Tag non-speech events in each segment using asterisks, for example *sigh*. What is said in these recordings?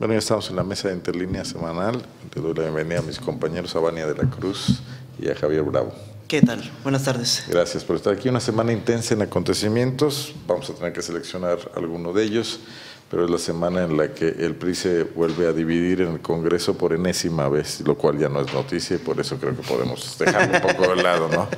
Bueno, ya estamos en la mesa de interlínea semanal. Te doy la bienvenida a mis compañeros, a Vania de la Cruz y a Javier Bravo. ¿Qué tal? Buenas tardes. Gracias por estar aquí. Una semana intensa en acontecimientos. Vamos a tener que seleccionar alguno de ellos, pero es la semana en la que el PRI se vuelve a dividir en el Congreso por enésima vez, lo cual ya no es noticia y por eso creo que podemos dejarlo un poco de lado, ¿no?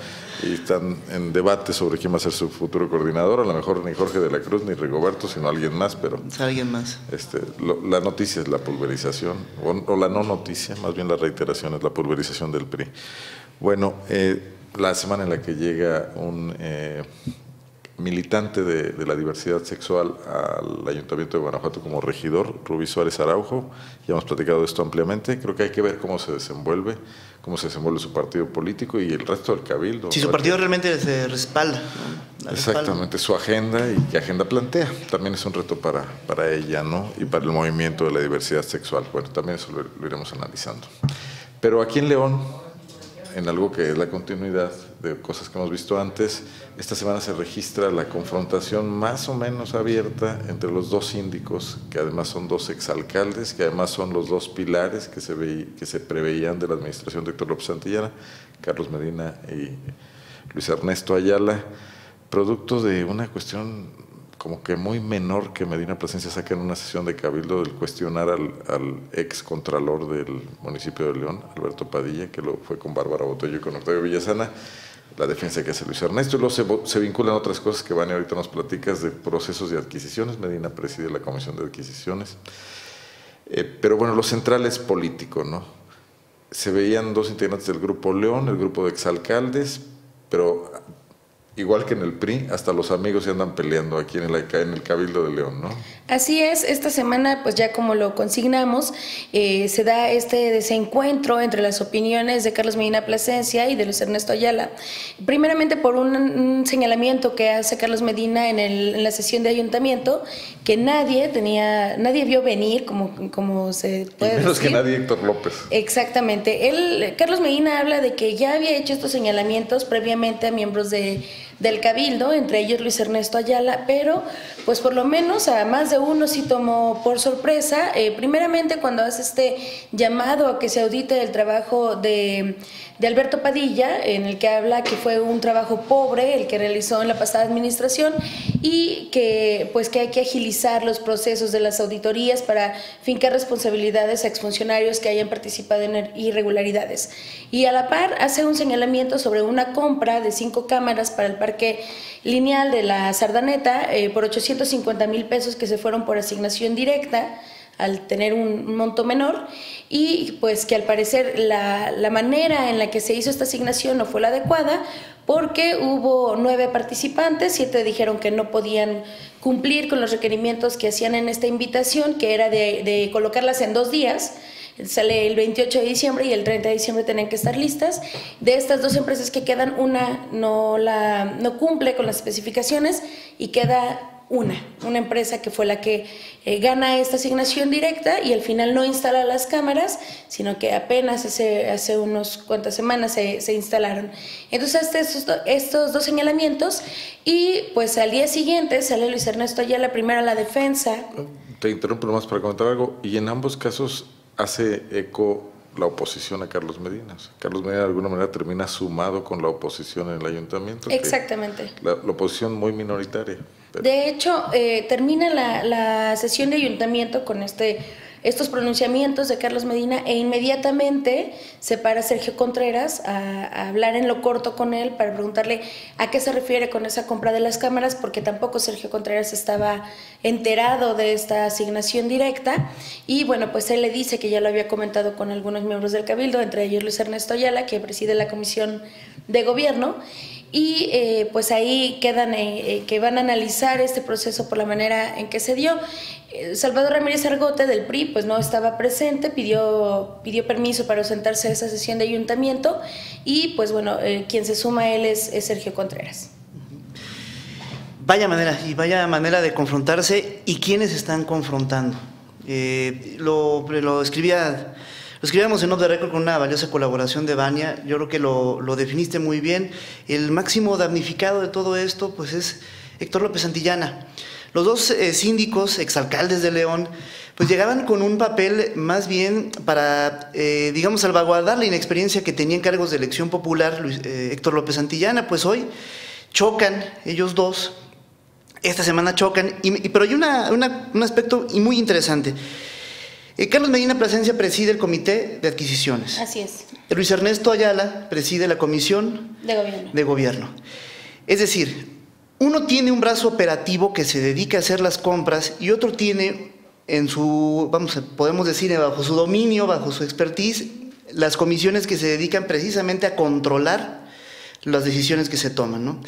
Y están en debate sobre quién va a ser su futuro coordinador. A lo mejor ni Jorge de la Cruz ni Rigoberto, sino alguien más, pero. Alguien más. Este, lo, la noticia es la pulverización, o, o, la no noticia, más bien la reiteración es la pulverización del PRI. Bueno, eh, la semana en la que llega un eh, militante de, de, la diversidad sexual al Ayuntamiento de Guanajuato como regidor, Rubí Suárez Araujo. Ya hemos platicado de esto ampliamente. Creo que hay que ver cómo se desenvuelve, cómo se desenvuelve su partido político y el resto del cabildo. Si su partido realmente se respalda. ¿no? Exactamente, su agenda y qué agenda plantea. También es un reto para, para ella ¿no? y para el movimiento de la diversidad sexual. Bueno, también eso lo, lo iremos analizando. Pero aquí en León, en algo que es la continuidad de cosas que hemos visto antes, esta semana se registra la confrontación más o menos abierta entre los dos síndicos, que además son dos exalcaldes, que además son los dos pilares que se, ve, que se preveían de la administración de Héctor López Santillana, Carlos Medina y Luis Ernesto Ayala, producto de una cuestión como que muy menor que Medina Plasencia saca en una sesión de cabildo del cuestionar al, ex contralor del municipio de León, Alberto Padilla, que lo fue con Bárbara Botello y con Octavio Villasana, la defensa que hace Luis Ernesto, y luego se, vinculan otras cosas que van y ahorita nos platicas de procesos de adquisiciones, Medina preside la comisión de adquisiciones, eh, pero bueno, lo central es político, ¿no? Se veían dos integrantes del Grupo León, el grupo de exalcaldes, pero igual que en el PRI, hasta los amigos se andan peleando aquí en el, en el Cabildo de León, ¿no? Así es, esta semana, pues ya como lo consignamos, eh, se da este desencuentro entre las opiniones de Carlos Medina Plasencia y de Luis Ernesto Ayala. Primeramente por un, un señalamiento que hace Carlos Medina en, el, en, la sesión de ayuntamiento, que nadie tenía, nadie vio venir, como, como se puede y menos decir. que nadie Héctor López. Exactamente. Él, Carlos Medina habla de que ya había hecho estos señalamientos previamente a miembros de del Cabildo, entre ellos Luis Ernesto Ayala, pero pues por lo menos a más de uno sí tomó por sorpresa, eh, primeramente cuando hace este llamado a que se audite el trabajo de, de, Alberto Padilla, en el que habla que fue un trabajo pobre el que realizó en la pasada administración y que pues que hay que agilizar los procesos de las auditorías para fincar responsabilidades a exfuncionarios que hayan participado en irregularidades. Y a la par hace un señalamiento sobre una compra de cinco cámaras para el parque lineal de la Sardaneta eh, por 850 mil pesos que se fueron por asignación directa al tener un monto menor y pues que al parecer la, la, manera en la que se hizo esta asignación no fue la adecuada porque hubo nueve participantes, siete dijeron que no podían cumplir con los requerimientos que hacían en esta invitación, que era de, de colocarlas en dos días, sale el 28 de diciembre y el 30 de diciembre tienen que estar listas. De estas dos empresas que quedan, una no, la, no cumple con las especificaciones y queda una, una empresa que fue la que eh, gana esta asignación directa y al final no instala las cámaras, sino que apenas hace, hace unas cuantas semanas se, se instalaron. Entonces, estos, estos dos señalamientos y pues al día siguiente sale Luis Ernesto ya la primera la defensa. Te interrumpo nomás para comentar algo, y en ambos casos hace eco la oposición a Carlos Medina. O sea, Carlos Medina de alguna manera termina sumado con la oposición en el ayuntamiento. Exactamente. La, la, oposición muy minoritaria. De hecho, eh, termina la, la, sesión de ayuntamiento con este, estos pronunciamientos de Carlos Medina e inmediatamente se para Sergio Contreras a, a, hablar en lo corto con él para preguntarle a qué se refiere con esa compra de las cámaras, porque tampoco Sergio Contreras estaba enterado de esta asignación directa. Y bueno, pues él le dice que ya lo había comentado con algunos miembros del Cabildo, entre ellos Luis Ernesto Ayala, que preside la Comisión de Gobierno, y eh, pues ahí quedan eh, eh, que van a analizar este proceso por la manera en que se dio. Salvador Ramírez Argote del PRI pues no estaba presente, pidió, pidió permiso para ausentarse de esa sesión de ayuntamiento y pues bueno, quien se suma a él es, Sergio Contreras. Vaya manera, y vaya manera de confrontarse y quiénes están confrontando. Lo, lo, escribía, escribíamos en Off the Record con una valiosa colaboración de Bania. Yo creo que lo, lo, definiste muy bien. El máximo damnificado de todo esto pues es Héctor López Santillana. Los dos eh, síndicos, exalcaldes de León, pues llegaban con un papel más bien para, eh, digamos, salvaguardar la inexperiencia que tenía en cargos de elección popular Luis, eh, Héctor López Santillana, pues hoy chocan ellos dos, esta semana chocan, y, pero hay una, una, un aspecto muy interesante. Eh, Carlos Medina Plasencia preside el Comité de Adquisiciones. Así es. Luis Ernesto Ayala preside la Comisión de Gobierno. De gobierno. Es decir, uno tiene un brazo operativo que se dedica a hacer las compras y otro tiene en su, vamos, podemos decir, bajo su dominio, bajo su expertise, las comisiones que se dedican precisamente a controlar las decisiones que se toman. ¿no?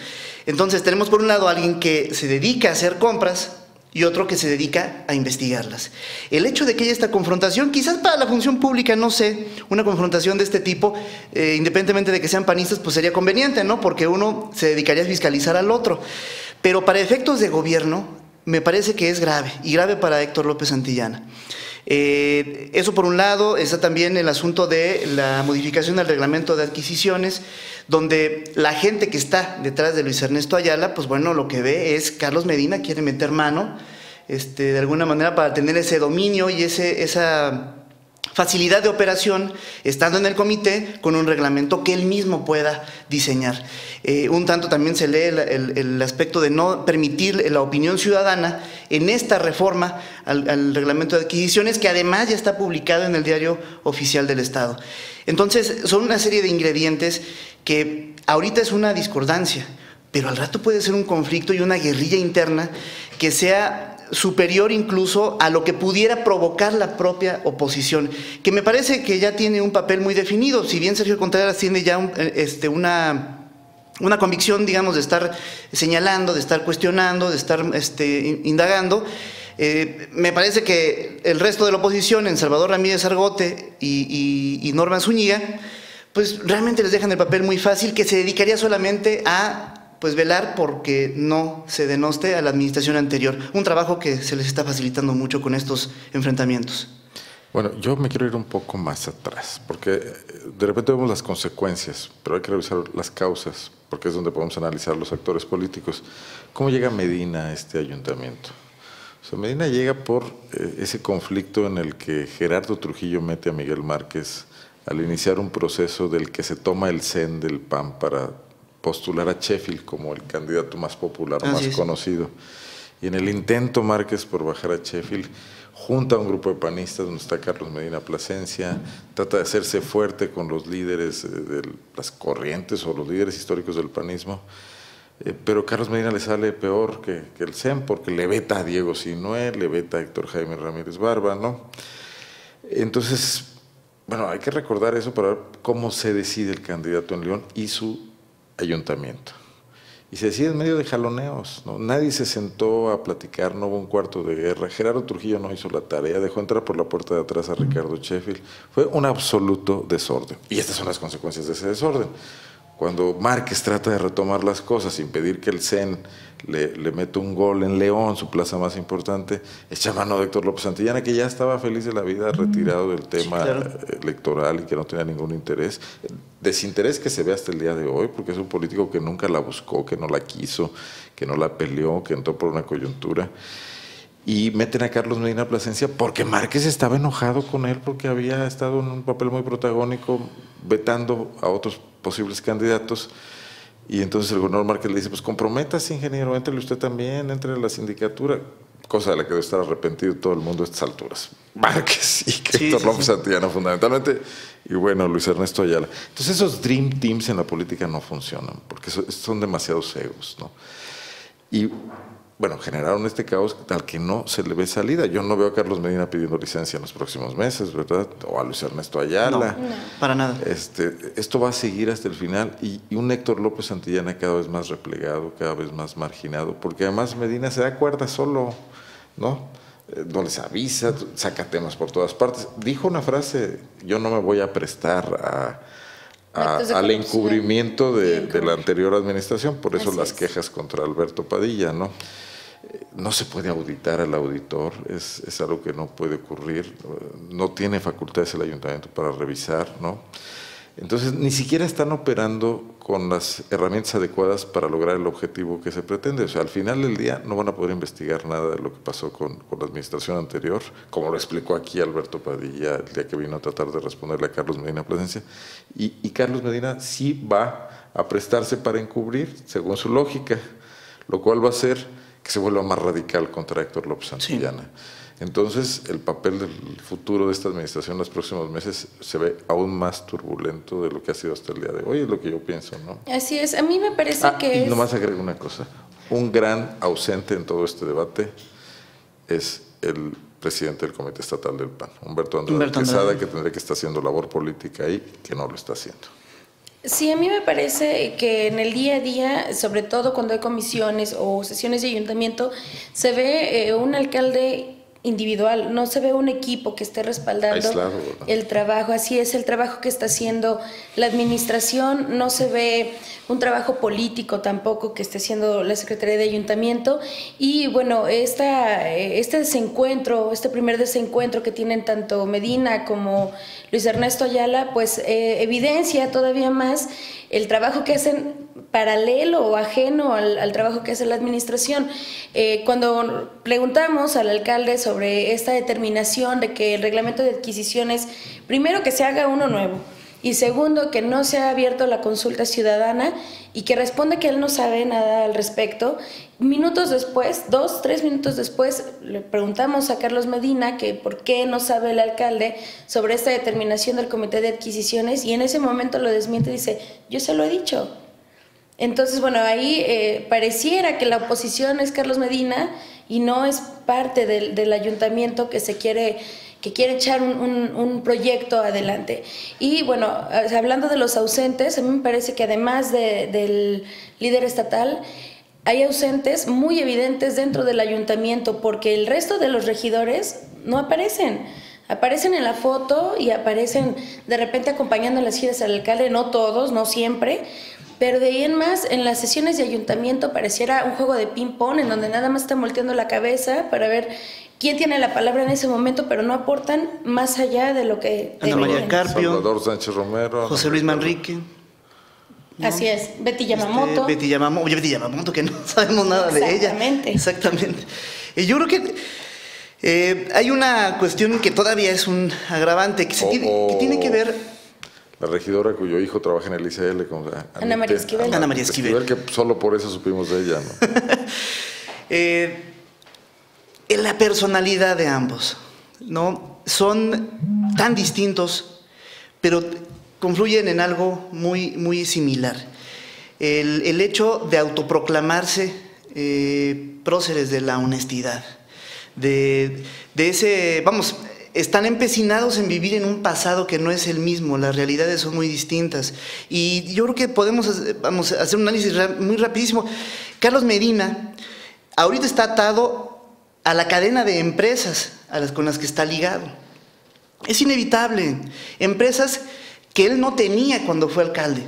Entonces tenemos por un lado a alguien que se dedica a hacer compras y otro que se dedica a investigarlas. El hecho de que haya esta confrontación, quizás para la función pública, no sé, una confrontación de este tipo, eh, independientemente de que sean panistas, pues sería conveniente, ¿no? Porque uno se dedicaría a fiscalizar al otro. Pero para efectos de gobierno, me parece que es grave, y grave para Héctor López Santillana. Eh, eso por un lado, está también el asunto de la modificación del reglamento de adquisiciones, donde la gente que está detrás de Luis Ernesto Ayala, pues bueno, lo que ve es Carlos Medina quiere meter mano, este, de alguna manera para tener ese dominio y ese, esa facilidad de operación estando en el comité con un reglamento que él mismo pueda diseñar. Eh, un tanto también se lee el, aspecto de no permitir la opinión ciudadana en esta reforma al, reglamento de adquisiciones que además ya está publicado en el diario oficial del Estado. Entonces, son una serie de ingredientes que ahorita es una discordancia, pero al rato puede ser un conflicto y una guerrilla interna que sea superior incluso a lo que pudiera provocar la propia oposición, que me parece que ya tiene un papel muy definido, si bien Sergio Contreras tiene ya eh, este, una, una convicción, digamos, de estar señalando, de estar cuestionando, de estar este, indagando, eh, me parece que el resto de la oposición, en Salvador Ramírez Argote y, y, y Norman Zúñiga, pues realmente les dejan el papel muy fácil, que se dedicaría solamente a pues velar porque no se denoste a la administración anterior. Un trabajo que se les está facilitando mucho con estos enfrentamientos. Bueno, yo me quiero ir un poco más atrás, porque eh, de repente vemos las consecuencias, pero hay que revisar las causas, porque es donde podemos analizar los actores políticos. ¿Cómo llega Medina a este ayuntamiento? O sea, Medina llega por eh, ese conflicto en el que Gerardo Trujillo mete a Miguel Márquez al iniciar un proceso del que se toma el CEN del PAN para postular a Sheffield como el candidato más popular, más conocido. Y en el intento Márquez por bajar a Sheffield, junta a un grupo de panistas donde está Carlos Medina Plasencia, trata de hacerse fuerte con los líderes eh, de las corrientes o los líderes históricos del panismo, eh, pero Carlos Medina le sale peor que, el CEM porque le veta a Diego Sinué, le veta a Héctor Jaime Ramírez Barba, ¿no? Entonces, bueno, hay que recordar eso para ver cómo se decide el candidato en León y su ayuntamiento. Y se decide en medio de jaloneos, ¿no? nadie se sentó a platicar, no hubo un cuarto de guerra. Gerardo Trujillo no hizo la tarea, dejó entrar por la puerta de atrás a Ricardo Sheffield. Fue un absoluto desorden. Y estas son las consecuencias de ese desorden. Cuando Márquez trata de retomar las cosas, impedir que el CEN le, le meta un gol en León, su plaza más importante, echa mano de Héctor López Santillana, que ya estaba feliz de la vida, retirado del tema electoral y que no tenía ningún interés. Desinterés que se ve hasta el día de hoy, porque es un político que nunca la buscó, que no la quiso, que no la peleó, que entró por una coyuntura y meten a Carlos Medina Plasencia porque Márquez estaba enojado con él porque había estado en un papel muy protagónico vetando a otros posibles candidatos. Y entonces el gobernador Márquez le dice, pues comprométase, ingeniero, entre usted también, entre a la sindicatura, cosa de la que debe estar arrepentido todo el mundo a estas alturas. *laughs* Márquez y Héctor López Santillana fundamentalmente, y bueno, Luis Ernesto Ayala. Entonces esos dream teams en la política no funcionan, porque son demasiados egos, ¿no? Y bueno, generaron este caos al que no se le ve salida. Yo no veo a Carlos Medina pidiendo licencia en los próximos meses, ¿verdad? O a Luis Ernesto Ayala. No, para nada. Este, esto va a seguir hasta el final y, un Héctor López Santillana cada vez más replegado, cada vez más marginado, porque además Medina se da cuerda solo, ¿no? Eh, no les avisa, saca temas por todas partes. Dijo una frase, yo no me voy a prestar a, al encubrimiento de, la anterior administración, por eso las quejas contra Alberto Padilla, ¿no? No se puede auditar al auditor, es, es, algo que no puede ocurrir, no tiene facultades el ayuntamiento para revisar, ¿no? Entonces, ni siquiera están operando con las herramientas adecuadas para lograr el objetivo que se pretende. O sea, al final del día no van a poder investigar nada de lo que pasó con, la administración anterior, como lo explicó aquí Alberto Padilla el día que vino a tratar de responderle a Carlos Medina Plasencia. Y, y Carlos Medina sí va a prestarse para encubrir, según su lógica, lo cual va a hacer que se vuelva más radical contra Héctor López Santillana. Entonces, el papel del futuro de esta administración en los próximos meses se ve aún más turbulento de lo que ha sido hasta el día de hoy, es lo que yo pienso, ¿no? Así es, a mí me parece ah, que... Y nomás agrego una cosa, un gran ausente en todo este debate es el presidente del Comité Estatal del PAN, Humberto Andrade Quesada, que tendría que estar haciendo labor política ahí, que no lo está haciendo. Sí, a mí me parece que en el día a día, sobre todo cuando hay comisiones o sesiones de ayuntamiento, se ve eh, un alcalde individual, no se ve un equipo que esté respaldando el trabajo, así es el trabajo que está haciendo la administración, no se ve un trabajo político tampoco que esté haciendo la Secretaría de Ayuntamiento. Y bueno, esta, este desencuentro, este primer desencuentro que tienen tanto Medina como Luis Ernesto Ayala, pues eh, evidencia todavía más el trabajo que hacen paralelo o ajeno al, trabajo que hace la administración. Eh, cuando preguntamos al alcalde sobre esta determinación de que el reglamento de adquisiciones, primero que se haga uno nuevo y segundo que no se ha abierto la consulta ciudadana y que responde que él no sabe nada al respecto, minutos después, dos, tres minutos después, le preguntamos a Carlos Medina que por qué no sabe el alcalde sobre esta determinación del comité de adquisiciones y en ese momento lo desmiente y dice, yo se lo he dicho. Entonces, bueno, ahí eh, pareciera que la oposición es Carlos Medina y no es parte del, ayuntamiento que se quiere que quiere echar un, proyecto adelante. Y bueno, hablando de los ausentes, a mí me parece que además del líder estatal, hay ausentes muy evidentes dentro del ayuntamiento, porque el resto de los regidores no aparecen. Aparecen en la foto y aparecen de repente acompañando las giras al alcalde, no todos, no siempre, pero de ahí en más, en las sesiones de ayuntamiento pareciera un juego de ping-pong en donde nada más están volteando la cabeza para ver quién tiene la palabra en ese momento, pero no aportan más allá de lo que... Ana María Carpio. Salvador Sánchez Romero. José Luis Manrique. Así es, Betty Yamamoto. Este, Betty Yamamoto, oye, Betty Yamamoto, que *laughs* no sabemos nada de ella. Exactamente. Exactamente. Y yo creo que eh, hay una cuestión que todavía es un agravante, que, que tiene que ver la regidora cuyo hijo trabaja en el ICL, con Ana María Esquivel. Ana María Esquivel. que solo por eso supimos de ella, ¿no? *laughs* eh, en la personalidad de ambos, ¿no? Son tan distintos, pero confluyen en algo muy, muy similar. El, el hecho de autoproclamarse eh, próceres de la honestidad, de, de ese, vamos, están empecinados en vivir en un pasado que no es el mismo, las realidades son muy distintas. Y yo creo que podemos vamos, hacer un análisis muy rapidísimo. Carlos Medina ahorita está atado a la cadena de empresas a las, con las que está ligado. Es inevitable. Empresas que él no tenía cuando fue alcalde.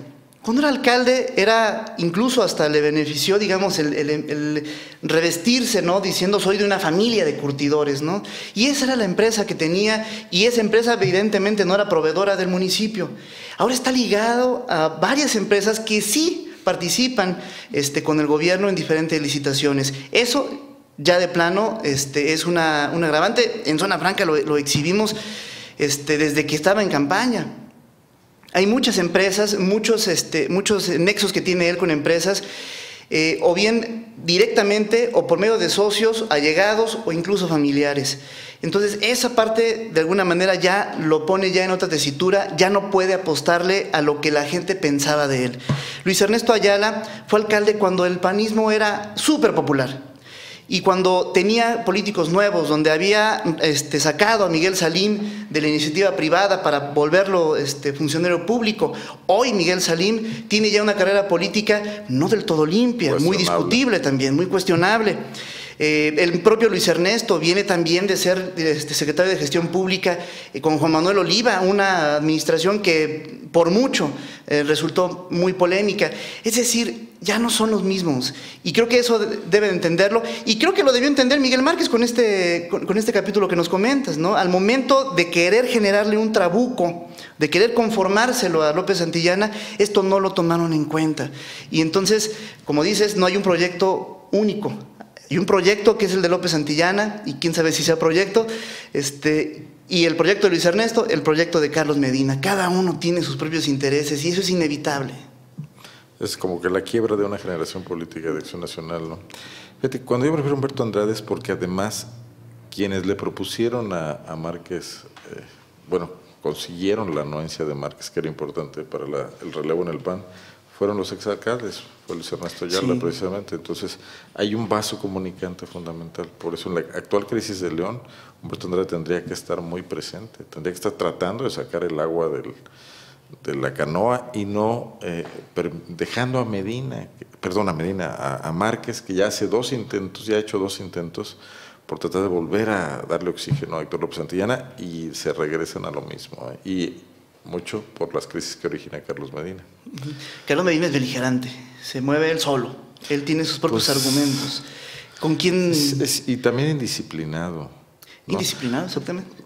Cuando era alcalde era incluso hasta le benefició, digamos, el, revestirse, ¿no? Diciendo soy de una familia de curtidores, ¿no? Y esa era la empresa que tenía y esa empresa evidentemente no era proveedora del municipio. Ahora está ligado a varias empresas que sí participan este, con el gobierno en diferentes licitaciones. Eso ya de plano este, es una, un agravante. En Zona Franca lo, exhibimos este, desde que estaba en campaña. Hay muchas empresas, muchos, este, muchos nexos que tiene él con empresas, eh, o bien directamente o por medio de socios, allegados o incluso familiares. Entonces, esa parte de alguna manera ya lo pone ya en otra tesitura, ya no puede apostarle a lo que la gente pensaba de él. Luis Ernesto Ayala fue alcalde cuando el panismo era súper popular. Y cuando tenía políticos nuevos, donde había este, sacado a Miguel Salim de la iniciativa privada para volverlo este, funcionario público, hoy Miguel Salim tiene ya una carrera política no del todo limpia, muy discutible también, muy cuestionable. Eh, el propio Luis Ernesto viene también de ser este, secretario de Gestión Pública eh, con Juan Manuel Oliva, una administración que por mucho eh, resultó muy polémica. Es decir, ya no son los mismos. Y creo que eso debe entenderlo. Y creo que lo debió entender Miguel Márquez con este, con, este capítulo que nos comentas, ¿no? Al momento de querer generarle un trabuco de querer conformárselo a López Santillana, esto no lo tomaron en cuenta. Y entonces, como dices, no hay un proyecto único. Hay un proyecto que es el de López Santillana, y quién sabe si sea proyecto, este, y el proyecto de Luis Ernesto, el proyecto de Carlos Medina. Cada uno tiene sus propios intereses y eso es inevitable. Es como que la quiebra de una generación política de acción nacional, ¿no? Fíjate, cuando yo prefiero a Humberto Andrade es porque además quienes le propusieron a, Márquez, eh, bueno, consiguieron la anuencia de Márquez, que era importante para el relevo en el PAN, fueron los exalcaldes, fue Luis Ernesto Ayala precisamente. Entonces, hay un vaso comunicante fundamental. Por eso, en la actual crisis de León, Humberto Andrade tendría que estar muy presente, tendría que estar tratando de sacar el agua del, de la canoa y no eh, dejando a Medina, perdón, a Medina, a, Márquez, que ya hace dos intentos, ya ha hecho dos intentos por tratar de volver a darle oxígeno a Héctor López Santillana y se regresan a lo mismo. ¿eh? Y mucho por las crisis que origina Carlos Medina. Carlos Medina es beligerante, se mueve él solo, él tiene sus propios pues, argumentos. ¿Con quién? y también indisciplinado. Indisciplinado, exactamente.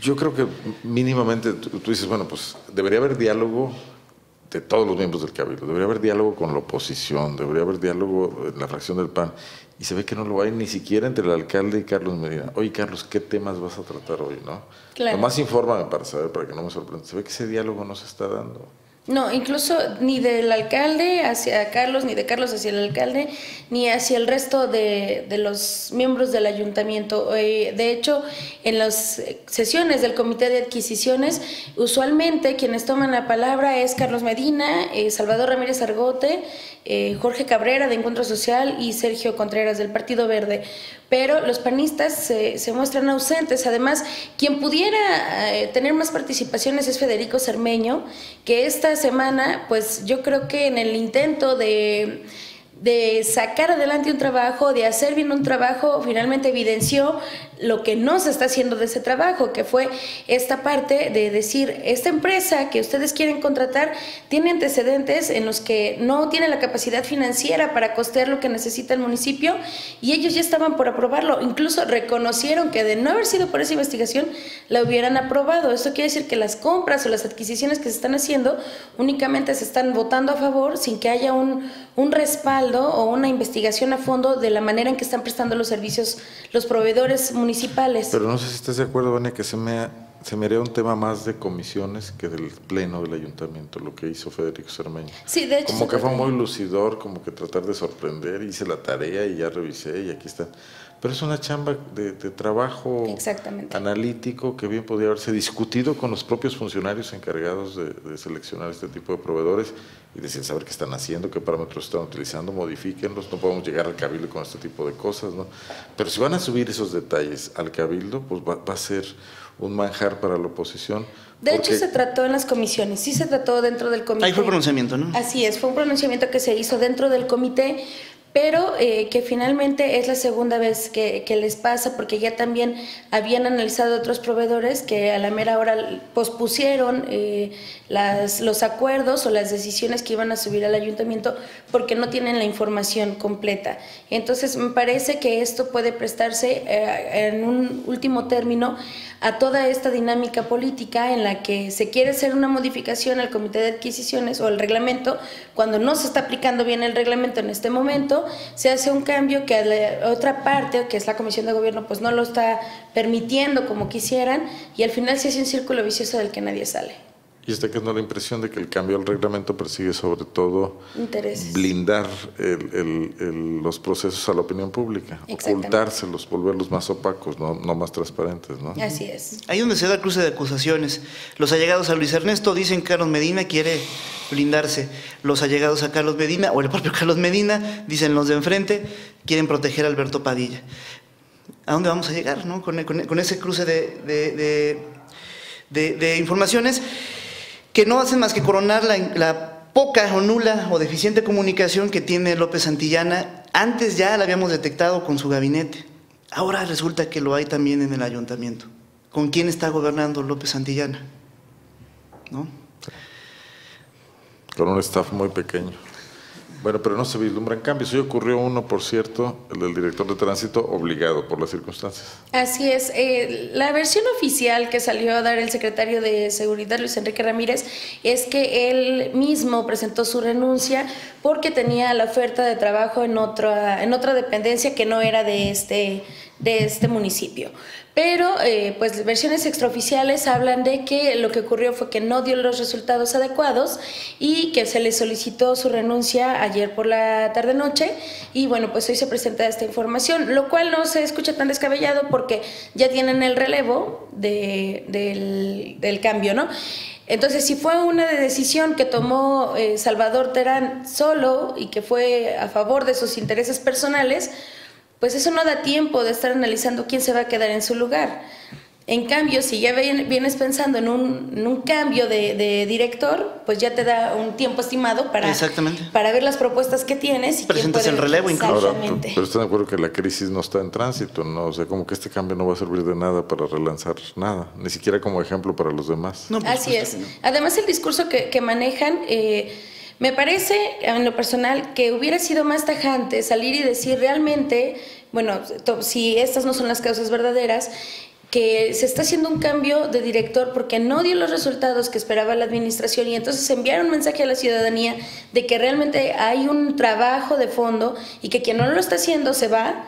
Yo creo que mínimamente tú, dices, bueno, pues debería haber diálogo de todos los miembros del Cabildo, debería haber diálogo con la oposición, debería haber diálogo en la fracción del PAN, y se ve que no lo hay ni siquiera entre el alcalde y Carlos Medina. Oye, Carlos, ¿qué temas vas a tratar hoy? ¿no? Claro. Nomás infórmame para saber, para que no me sorprenda. Se ve que ese diálogo no se está dando. No, incluso ni del alcalde hacia Carlos, ni de Carlos hacia el alcalde, ni hacia el resto de, de los miembros del ayuntamiento. Eh, de hecho, en las sesiones del comité de adquisiciones, usualmente quienes toman la palabra es Carlos Medina, eh, Salvador Ramírez Argote, eh, Jorge Cabrera de Encuentro Social y Sergio Contreras del Partido Verde pero los panistas se, muestran ausentes. Además, quien pudiera eh, tener más participaciones es Federico Cermeño, que esta semana, pues yo creo que en el intento de de sacar adelante un trabajo, de hacer bien un trabajo, finalmente evidenció lo que no se está haciendo de ese trabajo, que fue esta parte de decir, esta empresa que ustedes quieren contratar tiene antecedentes en los que no tiene la capacidad financiera para costear lo que necesita el municipio y ellos ya estaban por aprobarlo, incluso reconocieron que de no haber sido por esa investigación la hubieran aprobado. Esto quiere decir que las compras o las adquisiciones que se están haciendo únicamente se están votando a favor sin que haya un, un respaldo o una investigación a fondo de la manera en que están prestando los servicios los proveedores municipales. Pero no sé si estás de acuerdo, Vania, que se me, se me haría un tema más de comisiones que del pleno del ayuntamiento, lo que hizo Federico Cermeño. Sí, de hecho. Como que fue muy lucidor, como que tratar de sorprender, hice la tarea y ya revisé y aquí está. Pero es una chamba de, trabajo analítico que bien podría haberse discutido con los propios funcionarios encargados de, seleccionar este tipo de proveedores y decir saber qué están haciendo, qué parámetros están utilizando, modifíquenlos, no podemos llegar al cabildo con este tipo de cosas, ¿no? Pero si van a subir esos detalles al cabildo, pues va, a ser un manjar para la oposición. De hecho, se trató en las comisiones, sí se trató dentro del comité. Ahí fue pronunciamiento, ¿no? Así es, fue un pronunciamiento que se hizo dentro del comité pero eh, que finalmente es la segunda vez que, les pasa porque ya también habían analizado otros proveedores que a la mera hora pospusieron eh, los acuerdos o las decisiones que iban a subir al ayuntamiento porque no tienen la información completa. Entonces me parece que esto puede prestarse eh, en un último término a toda esta dinámica política en la que se quiere hacer una modificación al comité de adquisiciones o al reglamento, cuando no se está aplicando bien el reglamento en este momento, se hace un cambio que a la otra parte, que es la comisión de gobierno, pues no lo está permitiendo como quisieran y al final se hace un círculo vicioso del que nadie sale. Y está quedando la impresión de que el cambio al reglamento persigue sobre todo blindar los procesos a la opinión pública, ocultárselos, volverlos más opacos, no, más transparentes. ¿no? Así es. Ahí donde se da cruce de acusaciones. Los allegados a Luis Ernesto dicen que Carlos Medina quiere blindarse. Los allegados a Carlos Medina, o el propio *laughs* Carlos Medina, dicen los de enfrente, quieren proteger a Alberto Padilla. ¿A dónde vamos a llegar ¿no? con, ese cruce de, de informaciones? Que no hacen más que coronar la, poca o nula o deficiente comunicación que tiene López Santillana. Antes ya la habíamos detectado con su gabinete. Ahora resulta que lo hay también en el ayuntamiento. ¿Con quién está gobernando López Santillana? ¿No? Con un staff muy pequeño. Bueno, pero no se vislumbran cambios. Hoy ocurrió uno, por cierto, el del director de tránsito, obligado por las circunstancias. Así es. Eh, la versión oficial que salió a dar el secretario de Seguridad, Luis Enrique Ramírez, es que él mismo presentó su renuncia porque tenía la oferta de trabajo en otra, en otra dependencia que no era de este, de este municipio. Pero, eh, pues, versiones extraoficiales hablan de que lo que ocurrió fue que no dio los resultados adecuados y que se le solicitó su renuncia ayer por la tarde-noche. Y bueno, pues hoy se presenta esta información, lo cual no se escucha tan descabellado porque ya tienen el relevo de, del, del cambio, ¿no? Entonces, si fue una decisión que tomó eh, Salvador Terán solo y que fue a favor de sus intereses personales, pues eso no da tiempo de estar analizando quién se va a quedar en su lugar. En cambio, si ya vienes pensando en un, cambio de, director, pues ya te da un tiempo estimado para, para ver las propuestas que tienes. Y Presentas el relevo incluso. pero están de acuerdo que la crisis no está en tránsito, ¿no? O sea, como que este cambio no va a servir de nada para relanzar nada, ni siquiera como ejemplo para los demás. Así es. Además, el discurso que, manejan... Eh, me parece, en lo personal, que hubiera sido más tajante salir y decir realmente, bueno, si estas no son las causas verdaderas, que se está haciendo un cambio de director porque no dio los resultados que esperaba la administración y entonces enviar un mensaje a la ciudadanía de que realmente hay un trabajo de fondo y que quien no lo está haciendo se va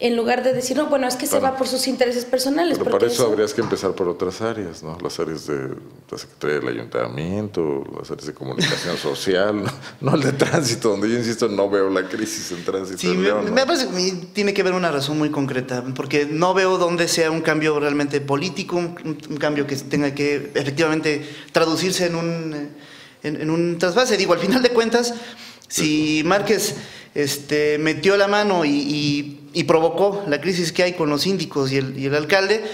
en lugar de decir, no, bueno, es que se va por sus intereses personales. Pero para eso, habrías que empezar por otras áreas, ¿no? Las áreas de la Secretaría del Ayuntamiento, las áreas de comunicación *laughs* social, ¿no? el de tránsito, donde yo insisto, no veo la crisis en tránsito. Sí, me, parece que tiene que haber una razón muy concreta, porque no veo dónde sea un cambio realmente político, un, cambio que tenga que efectivamente traducirse en un, en, un trasvase. Digo, al final de cuentas, si Márquez este, metió la mano y y provocó la crisis que hay con los síndicos y el, alcalde,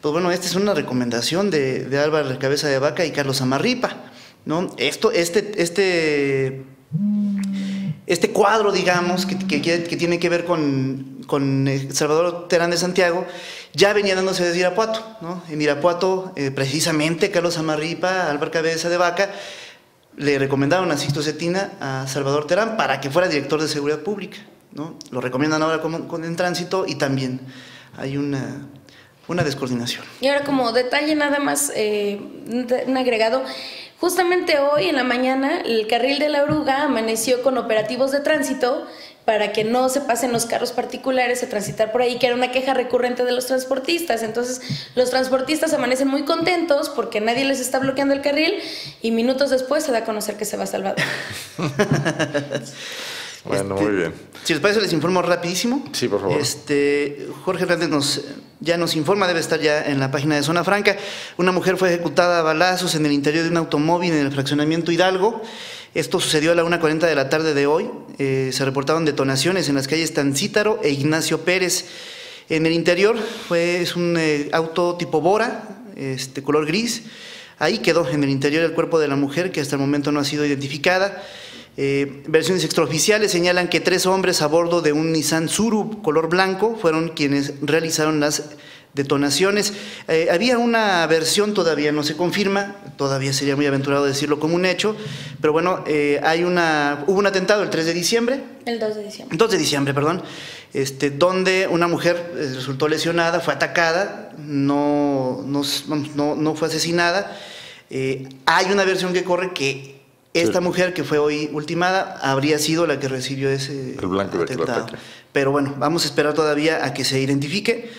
pues bueno, esta es una recomendación de, de Álvaro Cabeza de Vaca y Carlos Amarripa. ¿no? Esto, este, este, este cuadro, digamos, que, que, tiene que ver con, con, Salvador Terán de Santiago, ya venía dándose desde Irapuato. ¿no? En Irapuato, eh, precisamente, Carlos Amarripa, Álvaro Cabeza de Vaca, le recomendaron a Sixto Cetina a Salvador Terán para que fuera director de Seguridad Pública. Lo recomiendan ahora con, en tránsito y también hay una, una descoordinación. Y ahora como detalle nada más, eh, un agregado, justamente hoy en la mañana el carril de la oruga amaneció con operativos de tránsito para que no se pasen los carros particulares a transitar por ahí, que era una queja recurrente de los transportistas. Entonces, los transportistas amanecen muy contentos porque nadie les está bloqueando el carril y minutos después se da a conocer que se va a salvar. *laughs* Bueno, muy bien. Si les parece, les informo rapidísimo. Sí, por favor. Este, Jorge Hernández nos, ya nos informa, debe estar ya en la página de Zona Franca. Una mujer fue ejecutada a balazos en el interior de un automóvil en el fraccionamiento Hidalgo. Esto sucedió a la 1.40 de la tarde de hoy. Eh, se reportaron detonaciones en las calles Tancítaro e Ignacio Pérez. En el interior fue, es un eh, auto tipo Bora, este, color gris. Ahí quedó en el interior el cuerpo de la mujer, que hasta el momento no ha sido identificada. Eh, versiones extraoficiales señalan que tres hombres a bordo de un Nissan Suru color blanco fueron quienes realizaron las detonaciones. Eh, había una versión, todavía no se confirma, todavía sería muy aventurado decirlo como un hecho, pero bueno, eh, hay una, hubo un atentado el 3 de diciembre. El 2 de diciembre. 2 de diciembre, perdón, este, donde una mujer resultó lesionada, fue atacada, no, no, no, no fue asesinada. hay una versión que corre que esta mujer que fue hoy ultimada habría sido la que recibió ese el blanco atentado. Pero bueno, vamos a esperar todavía a que se identifique.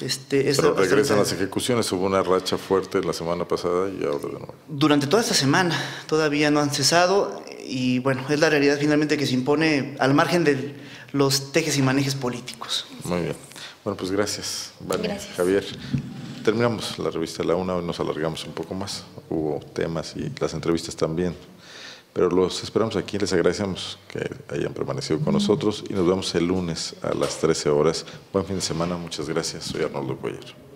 Este, Pero regresan las ejecuciones, hubo una racha fuerte la semana pasada y ahora de nuevo. Durante toda esta semana todavía no han cesado y bueno, es la realidad finalmente que se impone al margen de los tejes y manejes políticos. Muy bien. Bueno, pues gracias. gracias. Javier. Terminamos la revista La Una, hoy nos alargamos un poco más. Hubo temas y las entrevistas también. Pero los esperamos aquí, les agradecemos que hayan permanecido con nosotros y nos vemos el lunes a las 13 horas. Buen fin de semana, muchas gracias. Soy Arnoldo Cuellar.